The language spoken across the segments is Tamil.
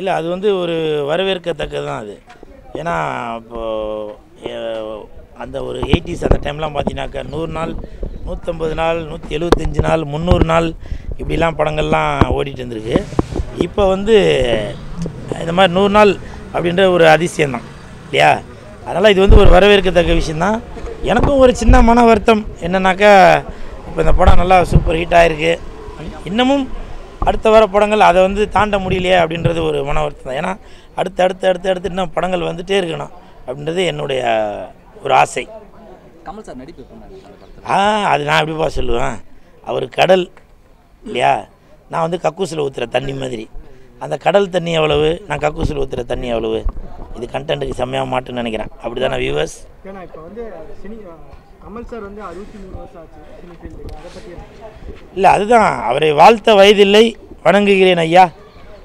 இல்லை அது வந்து ஒரு வரவேற்கத்தக்கது தான் அது. ஏன்னா இப்போது அந்த ஒரு எயிட்டிஸ் அந்த டைம்லாம் பார்த்தீங்கன்னாக்கா நூறு நாள் நூற்றம்பது நாள் நூற்றி எழுபத்தஞ்சு நாள் முந்நூறு நாள் இப்படிலாம் படங்கள்லாம் ஓடிட்டு இருந்திருக்கு. இப்போ வந்து இந்த மாதிரி நூறு நாள் அப்படின்ற ஒரு அதிசயம் தான் இல்லையா? அதனால் இது வந்து ஒரு வரவேற்கத்தக்க விஷயந்தான் எனக்கும் ஒரு சின்ன மன வருத்தம் என்னன்னாக்கா இப்போ இந்த படம் நல்லா சூப்பர் ஹிட் ஆகிருக்கு இன்னமும் அடுத்த வர படங்கள் அதை வந்து தாண்ட முடியலையே அப்படின்றது ஒரு மன வருத்தம் தான். ஏன்னா அடுத்து அடுத்து அடுத்து அடுத்து இன்னும் படங்கள் வந்துட்டே இருக்கணும் அப்படின்றது என்னுடைய ஒரு ஆசை. கமல் சார் நடிப்பு ஆ அது நான் எப்படிப்பா சொல்லுவேன்? அவர் கடல் இல்லையா? நான் வந்து கக்கூசில் ஊற்றுற தண்ணி மாதிரி. அந்த கடல் தண்ணி எவ்வளவு? நான் கக்கூசில் ஊற்றுற தண்ணி எவ்வளவு? இது கண்டென்ட்டுக்கு செம்மையாக மாட்டுன்னு நினைக்கிறேன். அப்படி தானே வியூவர்ஸ் ஏன்னா இப்போ வந்து சினி கமல் சார் வந்து அறுபத்தி மூணு வருஷம் ஆச்சு சினி ஃபீல்டுக்கு அதை பற்றி இல்லை அதுதான். அவரை வாழ்த்த வயதில்லை. வணங்குகிறேன் ஐயா.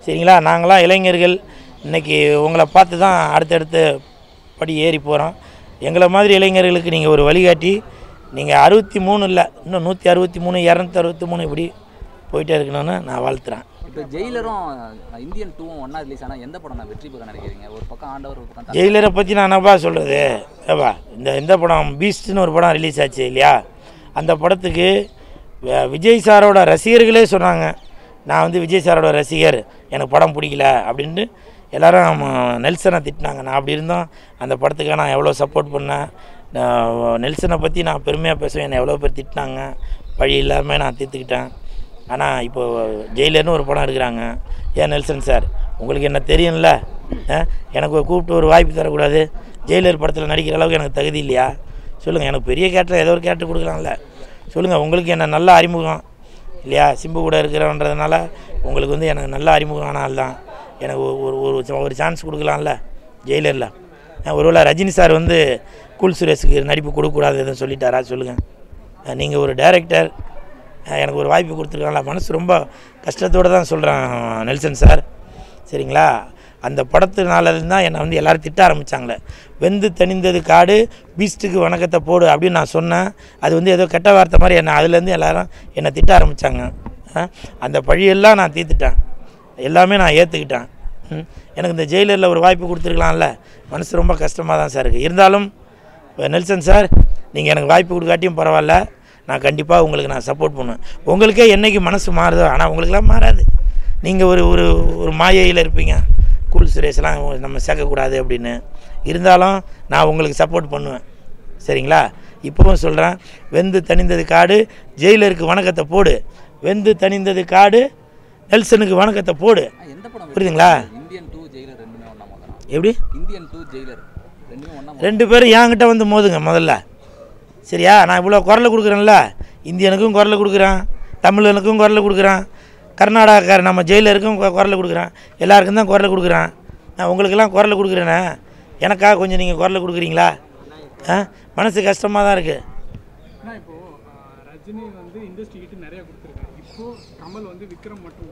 சரிங்களா? நாங்களாம் இளைஞர்கள். இன்னைக்கு உங்களை பார்த்து தான் அடுத்தடுத்த படி ஏறி போகிறோம் எங்களை மாதிரி இளைஞர்களுக்கு நீங்கள் ஒரு வழிகாட்டி. நீங்கள் அறுபத்தி மூணு இல்லை இன்னும் நூற்றி அறுபத்தி மூணு இரநூத்தி அறுபத்தி மூணு இப்படி போயிட்டே இருக்கணும்னு நான் வாழ்த்துறேன். இப்போ ஜெயிலரும் இந்தியன் டூவும் ஒன்றா ரிலீஸ் ஆனால் எந்த படம் நான் வெற்றி பெற நினைக்கிறீங்க? ஒரு பக்கம் ஆண்டவர் ஒரு பக்கம் ஜெயிலரை பற்றி நான் என்னப்பா சொல்கிறது ஏப்பா இந்த இந்த படம் பீஸ்ட்னு ஒரு படம் ரிலீஸ் ஆச்சு இல்லையா? அந்த படத்துக்கு விஜய் சாரோட ரசிகர்களே சொன்னாங்க. நான் வந்து விஜய் சாரோட ரசிகர் எனக்கு படம் பிடிக்கல அப்படின்ட்டு எல்லாரும் நெல்சனை திட்டினாங்க. நான் அப்படி இருந்தோம். அந்த படத்துக்காக நான் எவ்வளோ சப்போர்ட் பண்ணேன். நெல்சனை பற்றி நான் பெருமையாக பேசுவேன். என்னை எவ்வளோ பேர் திட்டினாங்க. வழி இல்லாமல் நான் தீர்த்துக்கிட்டேன். ஆனால் இப்போது ஜெயிலர்னு ஒரு படம் எடுக்கிறாங்க. ஏன் நெல்சன் சார்? உங்களுக்கு என்ன தெரியும்ல? எனக்கு ஒரு கூப்பிட்டு ஒரு வாய்ப்பு தரக்கூடாது. ஜெயிலர் படத்தில் நடிக்கிற அளவுக்கு எனக்கு தகுதி இல்லையா? சொல்லுங்கள் எனக்கு பெரிய கேரக்டர் ஏதோ ஒரு கேரக்டர் கொடுக்கலாம்ல. சொல்லுங்கள் உங்களுக்கு என்ன நல்ல அறிமுகம் இல்லையா? சிம்பு கூட இருக்கிறன்றதுனால உங்களுக்கு வந்து எனக்கு நல்ல அறிமுகமான ஆள் தான். எனக்கு ஒரு ஒரு ஒரு ஒரு சான்ஸ் கொடுக்கலாம்ல ஜெயிலரில். ஒருவேளை ரஜினி சார் வந்து கூல் சுரேஷுக்கு நடிப்பு கொடுக்கக்கூடாது எதுவும் சொல்லிட்டாரா? சொல்லுங்கள் நீங்கள் ஒரு டைரக்டர் எனக்கு ஒரு வாய்ப்பு கொடுத்துருக்காங்களா? மனசு ரொம்ப கஷ்டத்தோடு தான் சொல்கிறேன் நெல்சன் சார். சரிங்களா? அந்த படத்தினால தான் என்னை வந்து எல்லோரும் திட்ட ஆரம்பித்தாங்களே வெந்து தணிந்தது காடு பீஸ்ட்டுக்கு வணக்கத்தை போடு அப்படின்னு நான் சொன்னேன். அது வந்து ஏதோ கெட்ட வார்த்தை மாதிரி என்னை அதுலேருந்து எல்லாரும் என்னை திட்ட ஆரம்பித்தாங்க அந்த பழியெல்லாம் நான் தீர்த்துட்டேன். எல்லாமே நான் ஏற்றுக்கிட்டேன் ம். எனக்கு இந்த ஜெயிலரில் ஒரு வாய்ப்பு கொடுத்துருக்கலாம்ல. மனசு ரொம்ப கஷ்டமாக தான் சார் இருக்குது இருந்தாலும் நெல்சன் சார் நீங்கள் எனக்கு வாய்ப்பு கொடுக்காட்டியும் பரவாயில்ல. நான் கண்டிப்பாக உங்களுக்கு நான் சப்போர்ட் பண்ணுவேன். உங்களுக்கே என்னைக்கு மனசு மாறுதோ ஆனால் உங்களுக்கெல்லாம் மாறாது. நீங்கள் ஒரு ஒரு ஒரு மாயையில் இருப்பீங்க. கூல் சுரேஷ்லாம் நம்ம சேர்க்கக்கூடாது அப்படின்னு. இருந்தாலும் நான் உங்களுக்கு சப்போர்ட் பண்ணுவேன். சரிங்களா? இப்போவும் சொல்கிறேன் வெந்து தணிந்தது காடு ஜெயிலருக்கு வணக்கத்தை போடு. வெந்து தணிந்தது காடு நெல்சனுக்கு வணக்கத்தை போடு. புரியுதுங்களா? எப்படி? ரெண்டு பேரும் என்கிட்ட வந்து மோதுங்க முதல்ல. சரியா? நான் இவ்வளோ குரலை கொடுக்குறேன்ல. இந்தியனுக்கும் குரலை கொடுக்குறேன். தமிழனுக்கும் குரலை கொடுக்குறேன். கர்நாடகாக்கார நம்ம ஜெயிலருக்கும் குரலை கொடுக்குறேன். எல்லாருக்கும் தான் குரலை கொடுக்குறேன். நான் உங்களுக்கெல்லாம் குரலை கொடுக்குறேனே. எனக்காக கொஞ்சம் நீங்கள் குரலை கொடுக்குறீங்களா? ஆ? மனசு கஷ்டமாக தான் இருக்குது ரஜினி வந்து இண்டஸ்ட்ரி கிட்ட நிறைய கொடுத்துருக்காரு. இப்போ கமல் வந்து விக்ரம் மட்டும்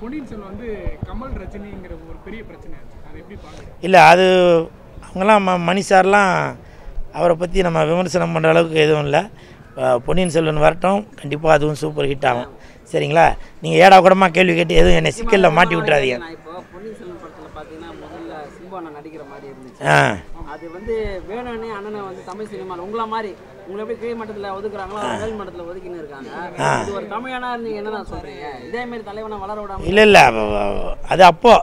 பொன்னியின் செல்வன் வந்து கமல் ரஜினிங்கிற ஒரு பெரிய பிரச்சனை ஆச்சு அதை எப்படி பார்க்குறேன் இல்லை அது அவங்களாம் ம மணி சார்லாம் அவரை பற்றி நம்ம விமர்சனம் பண்ணுற அளவுக்கு எதுவும் இல்லை. பொன்னியின் செல்வன் வரட்டும். கண்டிப்பாக அதுவும் சூப்பர் ஹிட் ஆகும். சரிங்களா? நீங்கள் ஏடா கூடமாக கேள்வி கேட்டு எதுவும் என்னை சிக்கலில் மாட்டி விட்றாதீங்க ஆ. அது வந்து வேணும்னே அண்ணனை வந்து தமிழ் சினிமாவில் உங்கள மாதிரி உங்களை எப்படி கீழ் மட்டத்தில் ஒதுக்குறாங்களோ மேல் மட்டத்தில் ஒதுக்கின்னு இருக்காங்க. இது ஒரு தமிழனா நீங்க என்ன சொல்றீங்க? இதே மாதிரி தலைவனை வளர விடாம இல்லை இல்லை அது அப்போ.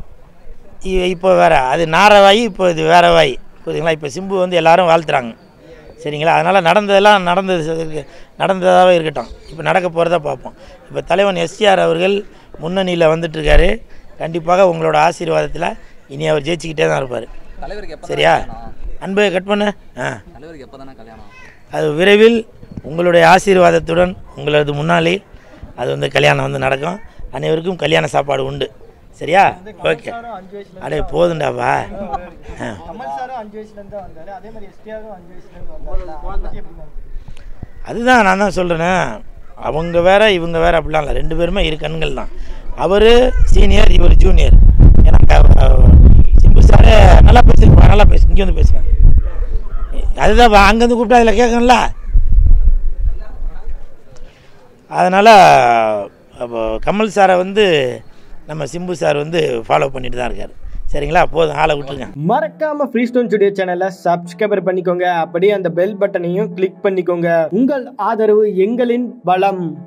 இ- இப்போ வேற அது நார வாய் இப்போ இது வேற வாய் புரியுதுங்களா? இப்போ சிம்பு வந்து எல்லாரும் வாழ்த்துறாங்க. சரிங்களா? அதனால் நடந்ததெல்லாம் நடந்தது நடந்ததாகவே இருக்கட்டும். இப்போ நடக்க போகிறத பார்ப்போம். இப்போ தலைவன் எஸ்டிஆர் அவர்கள் முன்னணியில் வந்துட்டுருக்காரு. கண்டிப்பாக உங்களோட ஆசீர்வாதத்தில் இனி அவர் ஜெயிச்சுக்கிட்டே தான் இருப்பார். சரியா? அன்பை கட் பண்ணு. ஆ. அது விரைவில் உங்களுடைய ஆசீர்வாதத்துடன் உங்களது முன்னாலே அது வந்து கல்யாணம் வந்து நடக்கும். அனைவருக்கும் கல்யாண சாப்பாடு உண்டு. சரியா? ஓகே அடே போதுண்டாப்பா? அதுதான் நான் தான் சொல்கிறேனே அவங்க வேற இவங்க வேற அப்படிலாம் இல்லை. ரெண்டு பேருமே இரு கண்கள் தான். அவர் சீனியர் இவர் ஜூனியர் எனக்கு சிம்பிள் சார் நல்லா பேசுங்க நல்லா பேசு இங்கே வந்து பேசுங்க. அதுதான் வா, அங்கேருந்து கூப்பிட்டா அதில் கேட்கணும்ல? அதனால் அப்போ கமல் சாரை வந்து நம்ம சிம்பு சார் வந்து ஃபாலோ பண்ணிட்டு தான் இருக்கார். சரிங்களா? போதும் ஆளை விட்டுருங்க. மறக்காம ஃப்ரீ ஸ்டோன் ஸ்டுடியோ சேனலை சப்ஸ்கிரைபர் பண்ணிக்கோங்க. அப்படியே அந்த பெல் பட்டனையும் கிளிக் பண்ணிக்கோங்க. உங்கள் ஆதரவு எங்களின் பலம்.